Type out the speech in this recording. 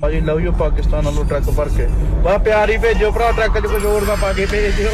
ਭਾਜੀ love you Pakistan ਵੱਲੋਂ truck ਭਰ ਕੇ ਬਾ ਪਿਆਰੀ ਭੇਜੋ ਭਰਾ ਟਰੱਕ 'ਚ ਕੁਝ ਹੋਰ ਨਾ ਪਾ ਕੇ ਭੇਜ ਦਿਓ